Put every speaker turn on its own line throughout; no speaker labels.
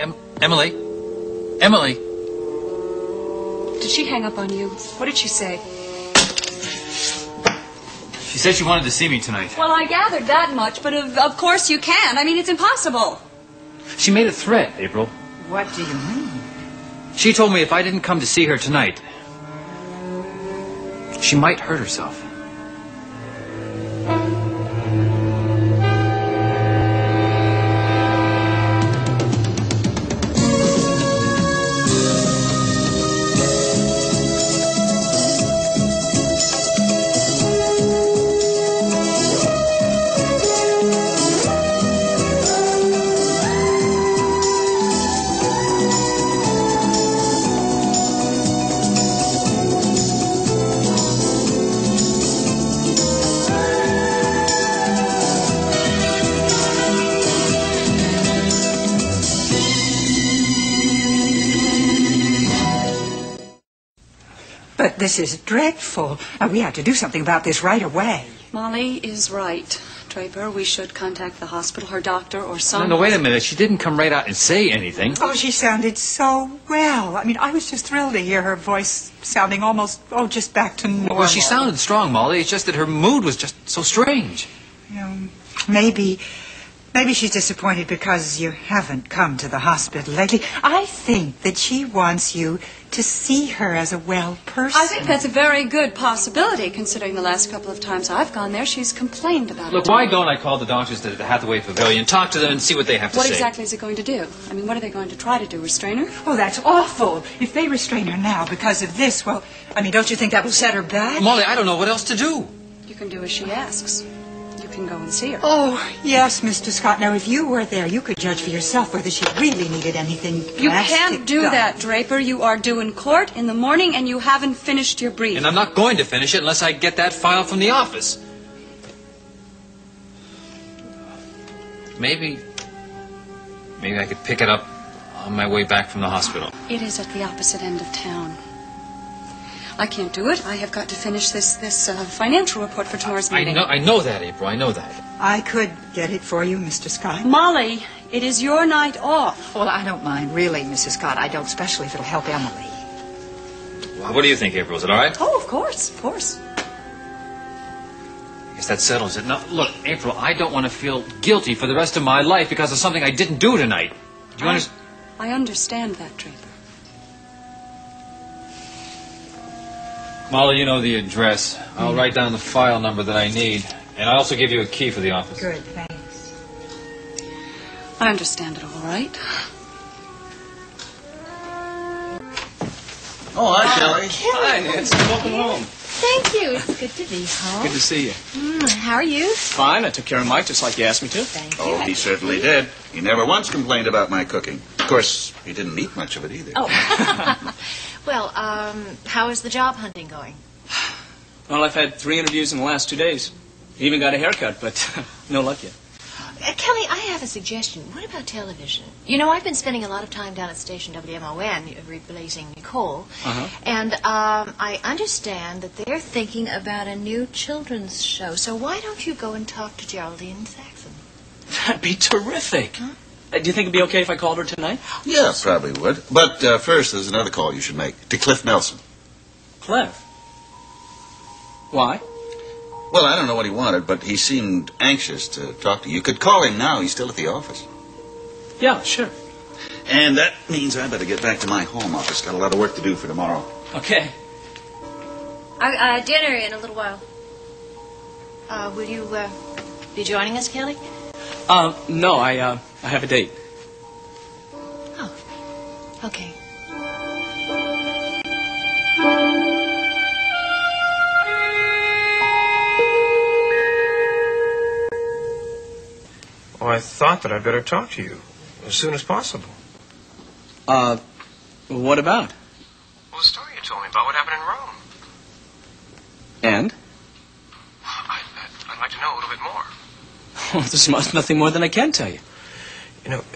Em- Emily? Emily?
Did she hang up on you? What did she say?
She said she wanted to see me tonight.
Well, I gathered that much, but of, of course you can't. I mean, it's impossible.
She made a threat, April.
What do you mean?
She told me if I didn't come to see her tonight, she might hurt herself.
This is dreadful. Uh, we have to do something about this right away.
Molly is right. Draper, we should contact the hospital, her doctor, or
No, no, wait a minute. She didn't come right out and say anything.
Oh, she sounded so well. I mean, I was just thrilled to hear her voice sounding almost, oh, just back to normal.
Well, she sounded strong, Molly. It's just that her mood was just so strange.
You know, maybe, maybe she's disappointed because you haven't come to the hospital lately. I think that she wants you to see her as a well person.
I think that's a very good possibility, considering the last couple of times I've gone there, she's complained about
Look,
it.
Look, why don't I call the doctors at the Hathaway Pavilion, talk to them, and see what they have to
What
say?
What exactly is it going to do? I mean, what are they going to try to do? Restrain her?
Oh, that's awful. If they restrain her now because of this, well, I mean, don't you think that will set her back?
Molly, I don't know what else to do.
You can do as she asks. You can go and see her.
Oh, yes, Mr. Scott. Now, if you were there, you could judge for yourself whether she really needed anything
You can't do
done.
that, Draper. You are due in court in the morning and you haven't finished your brief.
And I'm not going to finish it unless I get that file from the office. Maybe. Maybe I could pick it up on my way back from the hospital.
It is at the opposite end of town. I can't do it. I have got to finish this this uh, financial report for tomorrow's
I
meeting.
know, I know that, April. I know that.
I could get it for you, Mr. Scott.
Molly, it is your night off.
Well, I don't mind, really, Mrs. Scott. I don't, especially if it'll help Emily.
Well, What do you think, April? Is it all right?
Oh, of course, of course.
I guess that settles it. Now, look, April, I don't want to feel guilty for the rest of my life because of something I didn't do tonight. Do you
I-
understand?
I understand that, Draper.
Molly, you know the address. I'll write down the file number that I need, and I'll also give you a key for the office.
Good, thanks.
I understand it all right.
Oh, hi, Shelley.
Hi, Nancy. Welcome home.
Thank you. It's good to be home.
Good to see you.
Mm, how are you?
Fine. I took care of Mike just like you asked me to.
Thank you.
Oh, he certainly did. He never once complained about my cooking. Of course, he didn't eat much of it either.
Oh. well, um, how is the job hunting going?
Well, I've had three interviews in the last two days. Even got a haircut, but no luck yet.
Uh, Kelly, I have a suggestion. What about television? You know, I've been spending a lot of time down at station WMON replacing Nicole,
Uh-huh.
and um, I understand that they're thinking about a new children's show. So why don't you go and talk to Geraldine Saxon?
That'd be terrific. Uh, do you think it'd be okay if I called her tonight?
Yeah, probably would. But uh, first, there's another call you should make to Cliff Nelson.
Cliff? Why?
Well, I don't know what he wanted, but he seemed anxious to talk to you. You could call him now. He's still at the office.
Yeah, sure.
And that means I better get back to my home office. Got a lot of work to do for tomorrow.
Okay.
Uh, dinner in a little while. Uh, will you uh, be joining us, Kelly?
Uh, no, I, uh, I have a date.
Oh, okay.
Well, I thought that I'd better talk to you as soon as possible.
Uh, what about?
Well, the story you told me about what happened in Rome.
And?
I, I, I'd like to know a little bit more.
Well, there's nothing more than I can tell you.
You know,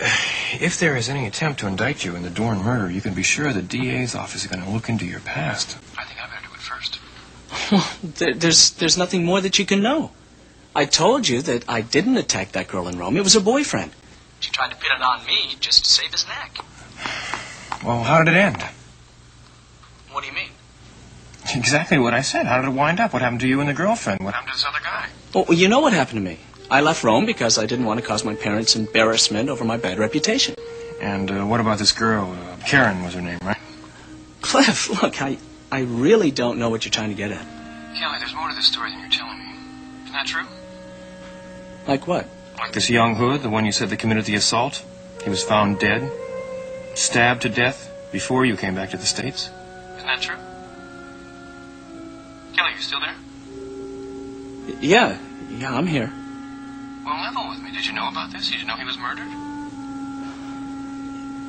if there is any attempt to indict you in the Dorn murder, you can be sure the DA's office is going to look into your past. I think I better do it first.
There, there's, there's nothing more that you can know. I told you that I didn't attack that girl in Rome. It was her boyfriend. She tried to pin it on me just to save his neck.
Well, how did it end?
What do you mean?
Exactly what I said. How did it wind up? What happened to you and the girlfriend? What happened to this other guy?
Well, you know what happened to me. I left Rome because I didn't want to cause my parents embarrassment over my bad reputation.
And uh, what about this girl? Uh, Karen was her name, right?
Cliff, look, I, I really don't know what you're trying to get at.
Kelly, there's more to this story than you're telling me. Isn't that true?
Like what?
Like this young hood, the one you said that committed the assault? He was found dead, stabbed to death before you came back to the States? Isn't that true? Kelly, are you still there?
Yeah, yeah, I'm here.
Well, level with me. Did you know about this? Did you know he was murdered?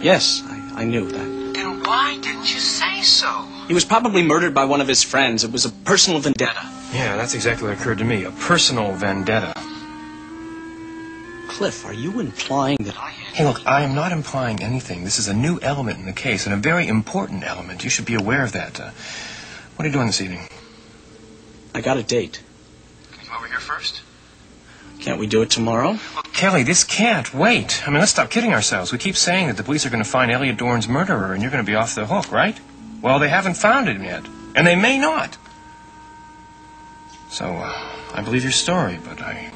Yes, I, I knew that.
Then why didn't you say so?
He was probably murdered by one of his friends. It was a personal vendetta.
Yeah, that's exactly what occurred to me. A personal vendetta.
Cliff, are you implying that I had...
Hey, look, I am not implying anything. This is a new element in the case, and a very important element. You should be aware of that. Uh, what are you doing this evening?
I got a date.
Can you come over here first?
Can't we do it tomorrow?
Kelly, this can't wait. I mean, let's stop kidding ourselves. We keep saying that the police are going to find Elliot Dorn's murderer, and you're going to be off the hook, right? Well, they haven't found him yet, and they may not. So, uh, I believe your story, but I,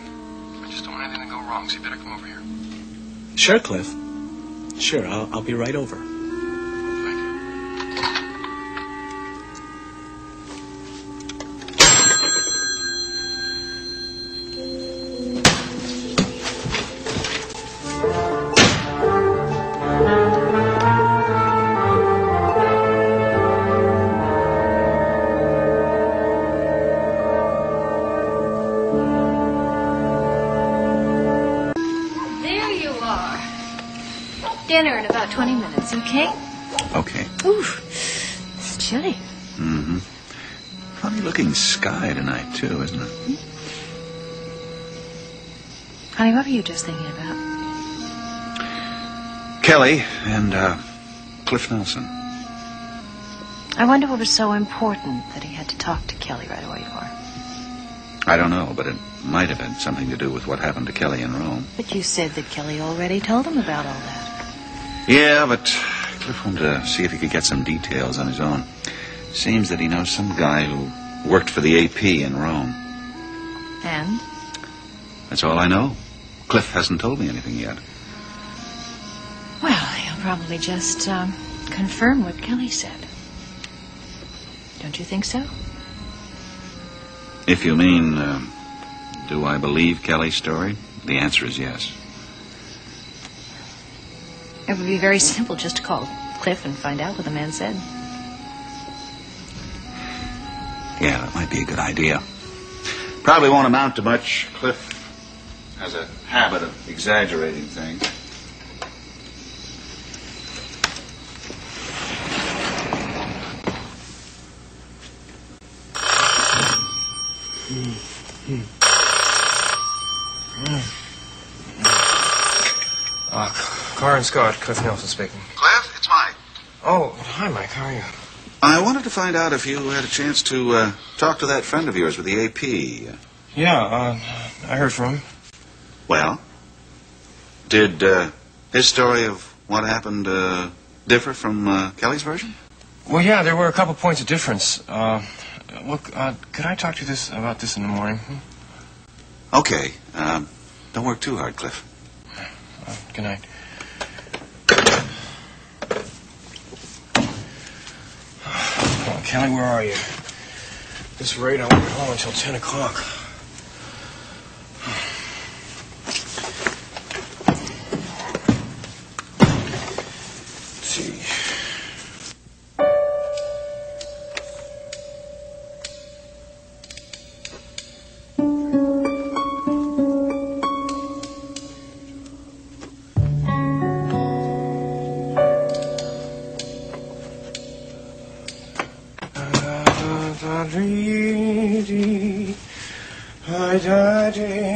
I just don't want anything to go wrong, so you better come over here.
Sure, Cliff. Sure, I'll, I'll be right over.
Dinner in about 20 minutes, okay?
Okay.
Ooh, it's chilly.
Mm-hmm. Funny looking sky tonight, too, isn't it?
Honey, what were you just thinking about?
Kelly and uh, Cliff Nelson.
I wonder what was so important that he had to talk to Kelly right away for.
I don't know, but it might have had something to do with what happened to Kelly in Rome.
But you said that Kelly already told him about all that.
Yeah, but Cliff wanted to see if he could get some details on his own. Seems that he knows some guy who worked for the AP in Rome.
And?
That's all I know. Cliff hasn't told me anything yet.
Well, he'll probably just um, confirm what Kelly said. Don't you think so?
If you mean, um, do I believe Kelly's story? The answer is yes.
It would be very simple just to call Cliff and find out what the man said.
Yeah, that might be a good idea. Probably won't amount to much. Cliff has a habit of exaggerating things.
Uh, Karr and Scott, Cliff Nelson speaking.
Cliff, it's Mike.
Oh, hi, Mike. How are you?
I wanted to find out if you had a chance to uh, talk to that friend of yours with the AP.
Yeah, uh, I heard from him.
Well, did uh, his story of what happened uh, differ from uh, Kelly's version?
Well, yeah, there were a couple points of difference. Uh, look, uh, could I talk to you this about this in the morning?
Okay. Um, don't work too hard, Cliff.
Uh, good night. Kelly, where are you? This rate, I won't be home until 10 o'clock. da dee dee, da.